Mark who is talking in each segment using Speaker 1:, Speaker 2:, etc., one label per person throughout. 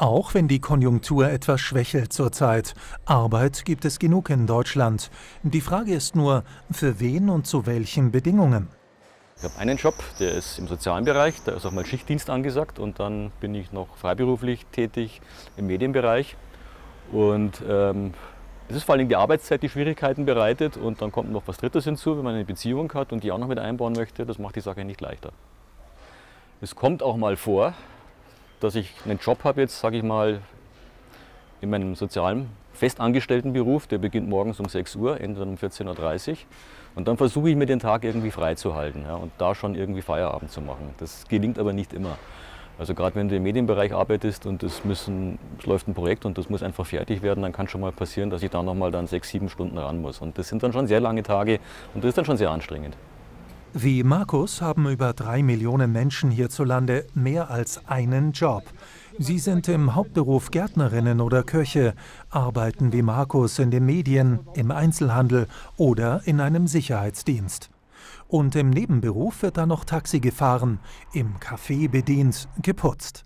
Speaker 1: Auch wenn die Konjunktur etwas schwächelt zurzeit. Arbeit gibt es genug in Deutschland. Die Frage ist nur, für wen und zu welchen Bedingungen.
Speaker 2: Ich habe einen Job, der ist im sozialen Bereich, da ist auch mal Schichtdienst angesagt und dann bin ich noch freiberuflich tätig im Medienbereich. Und ähm, es ist vor allem die Arbeitszeit, die Schwierigkeiten bereitet und dann kommt noch was Drittes hinzu, wenn man eine Beziehung hat und die auch noch mit einbauen möchte, das macht die Sache nicht leichter. Es kommt auch mal vor, dass ich einen Job habe jetzt, sage ich mal, in meinem sozialen festangestellten Beruf, der beginnt morgens um 6 Uhr, endet um 14.30 Uhr. Und dann versuche ich mir den Tag irgendwie freizuhalten ja, und da schon irgendwie Feierabend zu machen. Das gelingt aber nicht immer. Also gerade wenn du im Medienbereich arbeitest und es, müssen, es läuft ein Projekt und das muss einfach fertig werden, dann kann schon mal passieren, dass ich da nochmal dann sechs, sieben Stunden ran muss. Und das sind dann schon sehr lange Tage und das ist dann schon sehr anstrengend.
Speaker 1: Wie Markus haben über drei Millionen Menschen hierzulande mehr als einen Job. Sie sind im Hauptberuf Gärtnerinnen oder Köche, arbeiten wie Markus in den Medien, im Einzelhandel oder in einem Sicherheitsdienst. Und im Nebenberuf wird dann noch Taxi gefahren, im Café bedient, geputzt.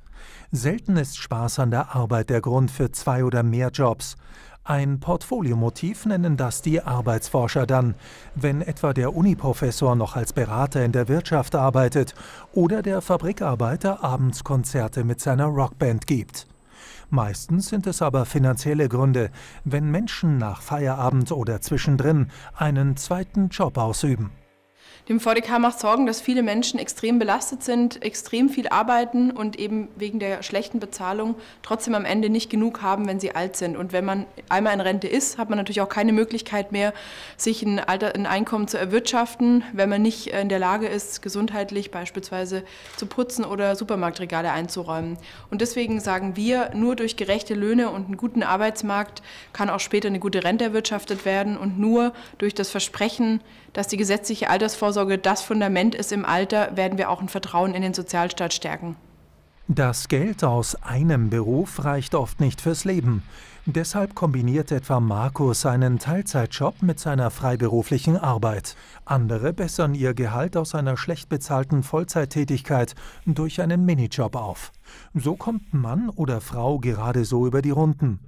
Speaker 1: Selten ist Spaß an der Arbeit der Grund für zwei oder mehr Jobs. Ein Portfoliomotiv nennen das die Arbeitsforscher dann, wenn etwa der Uniprofessor noch als Berater in der Wirtschaft arbeitet oder der Fabrikarbeiter abends Konzerte mit seiner Rockband gibt. Meistens sind es aber finanzielle Gründe, wenn Menschen nach Feierabend oder zwischendrin einen zweiten Job ausüben.
Speaker 3: Dem VDK macht Sorgen, dass viele Menschen extrem belastet sind, extrem viel arbeiten und eben wegen der schlechten Bezahlung trotzdem am Ende nicht genug haben, wenn sie alt sind. Und wenn man einmal in Rente ist, hat man natürlich auch keine Möglichkeit mehr, sich ein, Alter, ein Einkommen zu erwirtschaften, wenn man nicht in der Lage ist, gesundheitlich beispielsweise zu putzen oder Supermarktregale einzuräumen. Und deswegen sagen wir, nur durch gerechte Löhne und einen guten Arbeitsmarkt kann auch später eine gute Rente erwirtschaftet werden und nur durch das Versprechen, dass die gesetzliche Altersvorsorge das Fundament ist im Alter, werden wir auch ein Vertrauen in den Sozialstaat stärken.
Speaker 1: Das Geld aus einem Beruf reicht oft nicht fürs Leben. Deshalb kombiniert etwa Markus einen Teilzeitjob mit seiner freiberuflichen Arbeit. Andere bessern ihr Gehalt aus einer schlecht bezahlten Vollzeittätigkeit durch einen Minijob auf. So kommt Mann oder Frau gerade so über die Runden.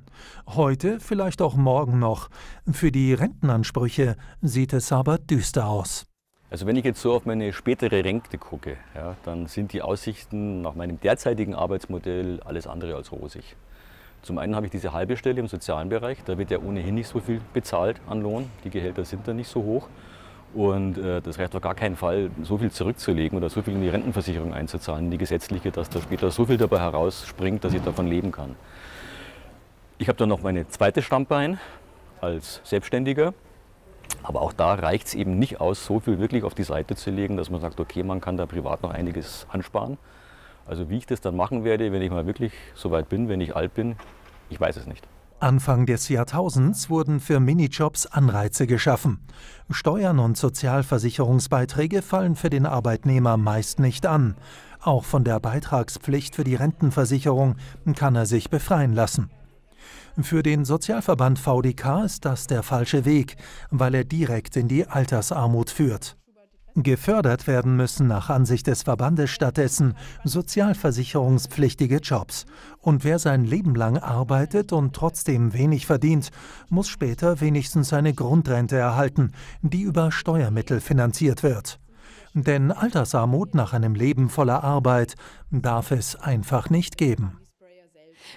Speaker 1: Heute, vielleicht auch morgen noch. Für die Rentenansprüche sieht es aber düster aus.
Speaker 2: Also wenn ich jetzt so auf meine spätere Rente gucke, ja, dann sind die Aussichten nach meinem derzeitigen Arbeitsmodell alles andere als rosig. Zum einen habe ich diese halbe Stelle im sozialen Bereich, da wird ja ohnehin nicht so viel bezahlt an Lohn, die Gehälter sind da nicht so hoch. Und äh, das reicht auf gar keinen Fall, so viel zurückzulegen oder so viel in die Rentenversicherung einzuzahlen, in die gesetzliche, dass da später so viel dabei herausspringt, dass ich davon leben kann. Ich habe dann noch meine zweite Standbein als Selbstständiger. Aber auch da reicht es eben nicht aus, so viel wirklich auf die Seite zu legen, dass man sagt, okay, man kann da privat noch einiges ansparen. Also wie ich das dann machen werde, wenn ich mal wirklich so weit bin, wenn ich alt bin, ich weiß es nicht.
Speaker 1: Anfang des Jahrtausends wurden für Minijobs Anreize geschaffen. Steuern und Sozialversicherungsbeiträge fallen für den Arbeitnehmer meist nicht an. Auch von der Beitragspflicht für die Rentenversicherung kann er sich befreien lassen. Für den Sozialverband VDK ist das der falsche Weg, weil er direkt in die Altersarmut führt. Gefördert werden müssen nach Ansicht des Verbandes stattdessen sozialversicherungspflichtige Jobs. Und wer sein Leben lang arbeitet und trotzdem wenig verdient, muss später wenigstens eine Grundrente erhalten, die über Steuermittel finanziert wird. Denn Altersarmut nach einem Leben voller Arbeit darf es einfach nicht geben.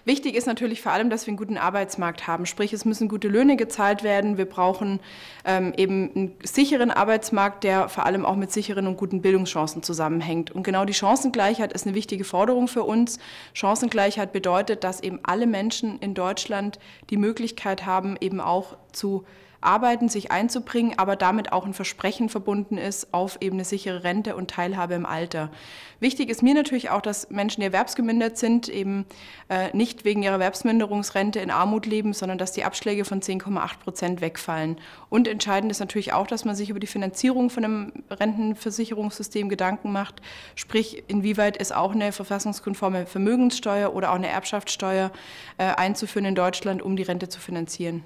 Speaker 3: Wichtig ist natürlich vor allem, dass wir einen guten Arbeitsmarkt haben. Sprich, es müssen gute Löhne gezahlt werden. Wir brauchen ähm, eben einen sicheren Arbeitsmarkt, der vor allem auch mit sicheren und guten Bildungschancen zusammenhängt. Und genau die Chancengleichheit ist eine wichtige Forderung für uns. Chancengleichheit bedeutet, dass eben alle Menschen in Deutschland die Möglichkeit haben, eben auch zu arbeiten, sich einzubringen, aber damit auch ein Versprechen verbunden ist auf eben eine sichere Rente und Teilhabe im Alter. Wichtig ist mir natürlich auch, dass Menschen, die erwerbsgemindert sind, eben äh, nicht wegen ihrer Erwerbsminderungsrente in Armut leben, sondern dass die Abschläge von 10,8 Prozent wegfallen. Und entscheidend ist natürlich auch, dass man sich über die Finanzierung von einem Rentenversicherungssystem Gedanken macht, sprich inwieweit ist auch eine verfassungskonforme Vermögenssteuer oder auch eine Erbschaftssteuer äh, einzuführen in Deutschland, um die Rente zu finanzieren.